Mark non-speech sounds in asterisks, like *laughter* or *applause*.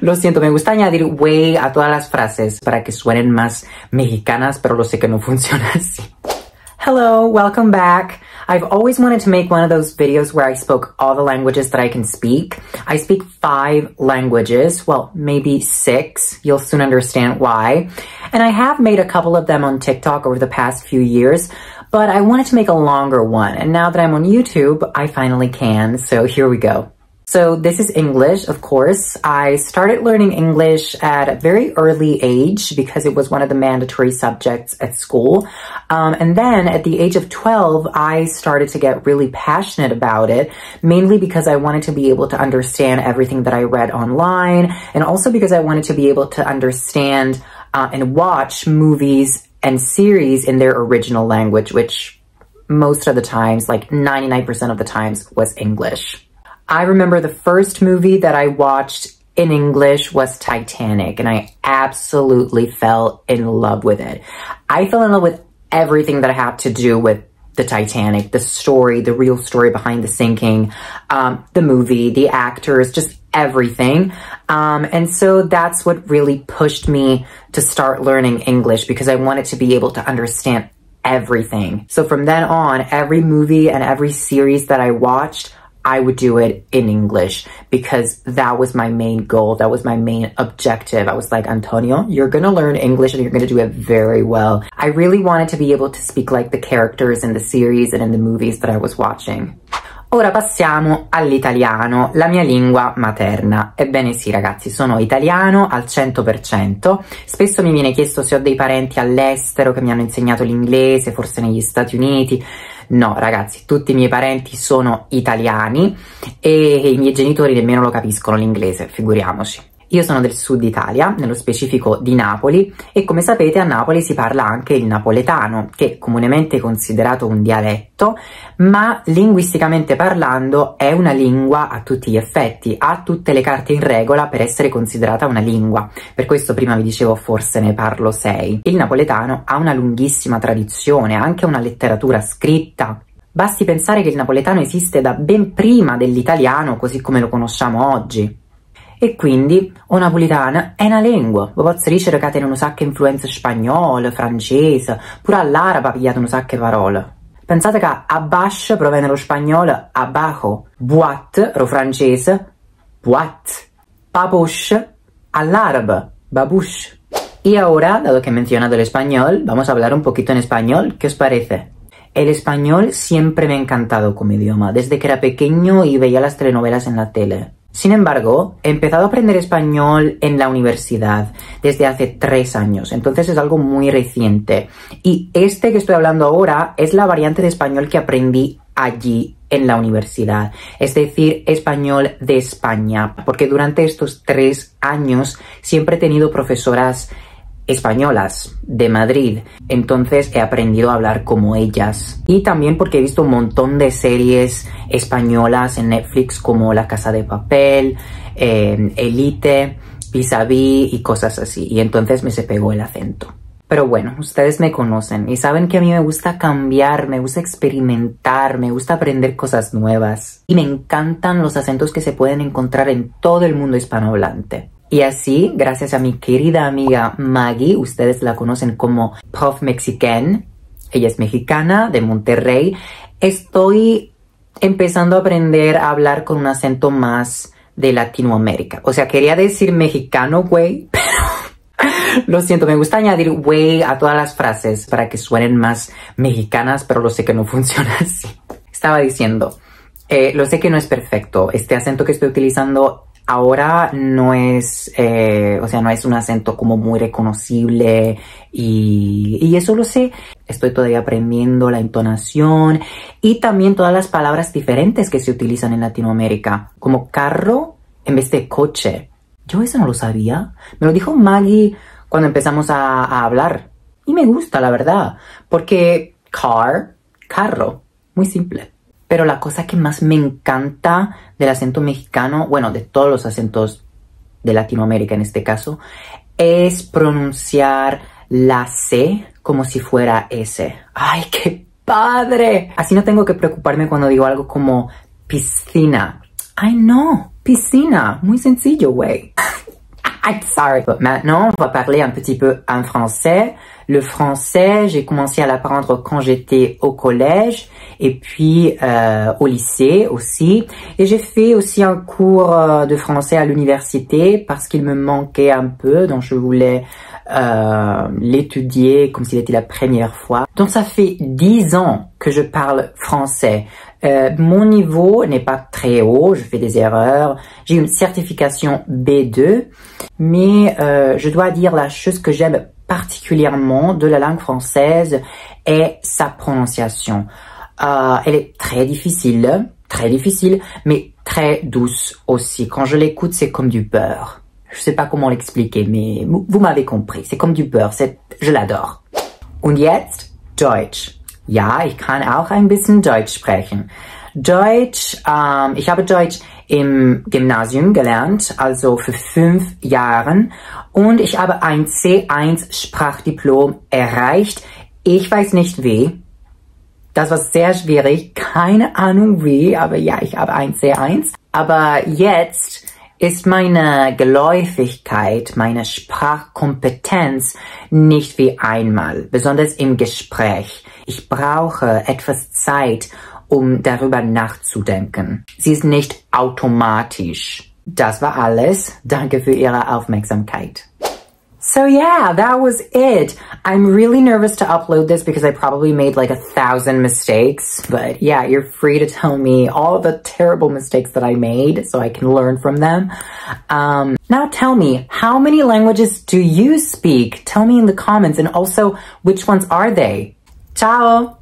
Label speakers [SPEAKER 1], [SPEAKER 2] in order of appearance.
[SPEAKER 1] Lo siento, me gusta añadir way a todas las frases para que suenen más mexicanas, pero lo sé que no *laughs* funciona así. Hello, welcome back. I've always wanted to make one of those videos where I spoke all the languages that I can speak. I speak five languages, well, maybe six. You'll soon understand why. And I have made a couple of them on TikTok over the past few years, but I wanted to make a longer one. And now that I'm on YouTube, I finally can. So here we go. So this is English, of course. I started learning English at a very early age because it was one of the mandatory subjects at school. Um, and then at the age of 12, I started to get really passionate about it, mainly because I wanted to be able to understand everything that I read online, and also because I wanted to be able to understand uh, and watch movies and series in their original language, which most of the times, like 99% of the times, was English. I remember the first movie that I watched in English was Titanic, and I absolutely fell in love with it. I fell in love with everything that I had to do with the Titanic, the story, the real story behind the sinking, um, the movie, the actors, just everything. Um, and so that's what really pushed me to start learning English because I wanted to be able to understand everything. So from then on, every movie and every series that I watched, I would do it in English because that was my main goal. That was my main objective. I was like, Antonio, you're going to learn English and you're going to do it very well. I really wanted to be able to speak like the characters in the series and in the movies that I was watching. Ora passiamo all'italiano, la mia lingua materna. Ebbene sì ragazzi, sono italiano al 100%. Spesso mi viene chiesto se ho dei parenti all'estero che mi hanno insegnato l'inglese, forse negli Stati Uniti. No, ragazzi, tutti i miei parenti sono italiani e i miei genitori nemmeno lo capiscono l'inglese, figuriamoci. Io sono del sud Italia, nello specifico di Napoli, e come sapete a Napoli si parla anche il napoletano, che è comunemente considerato un dialetto, ma linguisticamente parlando è una lingua a tutti gli effetti, ha tutte le carte in regola per essere considerata una lingua. Per questo prima vi dicevo forse ne parlo sei. Il napoletano ha una lunghissima tradizione, anche una letteratura scritta, Basti pensare che il napoletano esiste da ben prima dell'italiano così come lo conosciamo oggi. E quindi o napolitana è una lingua. Vi posso dire che ha un sacco influenza spagnola, francese, pure all'arabo ha un sacco di parole. Pensate che abash proviene dallo spagnolo abajo, boîte, lo francese, boîte, babush, all'arabo, babush. Y ahora, dado que he mencionado el español, vamos a hablar un poquito en español. ¿Qué os parece? El español siempre me ha encantado como idioma, desde que era pequeño y veía las telenovelas en la tele. Sin embargo, he empezado a aprender español en la universidad desde hace tres años, entonces es algo muy reciente. Y este que estoy hablando ahora es la variante de español que aprendí allí en la universidad, es decir, español de España, porque durante estos tres años siempre he tenido profesoras españolas de Madrid. Entonces he aprendido a hablar como ellas. Y también porque he visto un montón de series españolas en Netflix como La Casa de Papel, eh, Elite, vis a -vis y cosas así. Y entonces me se pegó el acento. Pero bueno, ustedes me conocen y saben que a mí me gusta cambiar, me gusta experimentar, me gusta aprender cosas nuevas. Y me encantan los acentos que se pueden encontrar en todo el mundo hispanohablante. Y así, gracias a mi querida amiga Maggie, ustedes la conocen como Prof Mexican, ella es mexicana de Monterrey, estoy empezando a aprender a hablar con un acento más de Latinoamérica. O sea, quería decir mexicano, güey, *laughs* pero lo siento, me gusta añadir güey a todas las frases para que suenen más mexicanas, pero lo sé que no *laughs* funciona así. Estaba diciendo, eh, lo sé que no es perfecto. Este acento que estoy utilizando ahora no es, eh, o sea, no es un acento como muy reconocible y, y, eso lo sé. Estoy todavía aprendiendo la entonación y también todas las palabras diferentes que se utilizan en Latinoamérica, como carro en vez de coche. Yo eso no lo sabía. Me lo dijo Maggie cuando empezamos a, a hablar. Y me gusta, la verdad, porque car, carro, muy simple. Pero la cosa que más me encanta del acento mexicano, bueno, de todos los acentos de Latinoamérica en este caso, es pronunciar la C como si fuera S. ¡Ay, qué padre! Así no tengo que preocuparme cuando digo algo como piscina. ¡Ay, no! Piscina. Muy sencillo, güey. I'm sorry. Maintenant, on va parler un petit peu en français. Le français, j'ai commencé à l'apprendre quand j'étais au collège et puis euh, au lycée aussi. Et j'ai fait aussi un cours euh, de français à l'université parce qu'il me manquait un peu, donc je voulais euh, l'étudier comme s'il était la première fois. Donc ça fait dix ans que je parle français. Euh, mon niveau n'est pas très haut, je fais des erreurs. J'ai une certification B2, mais euh, je dois dire la chose que j'aime particulièrement de la langue française est sa prononciation. Euh, elle est très difficile, très difficile, mais très douce aussi. Quand je l'écoute, c'est comme du beurre. Je sais pas comment l'expliquer, mais vous m'avez compris. C'est comme du beurre. C'est, je l'adore. Und jetzt Deutsch. Ja, ich kann auch ein bisschen Deutsch sprechen. Deutsch, ähm, ich habe Deutsch im Gymnasium gelernt, also für fünf Jahren. Und ich habe ein C1 Sprachdiplom erreicht. Ich weiß nicht wie. Das war sehr schwierig. Keine Ahnung wie, aber ja, ich habe ein C1. Aber jetzt ist meine Geläufigkeit, meine Sprachkompetenz nicht wie einmal, besonders im Gespräch. Ich brauche etwas Zeit, um darüber nachzudenken. Sie ist nicht automatisch. Das war alles. Danke für Ihre Aufmerksamkeit. So yeah, that was it. I'm really nervous to upload this because I probably made like a thousand mistakes. But yeah, you're free to tell me all the terrible mistakes that I made so I can learn from them. Um, now tell me, how many languages do you speak? Tell me in the comments and also which ones are they? Ciao!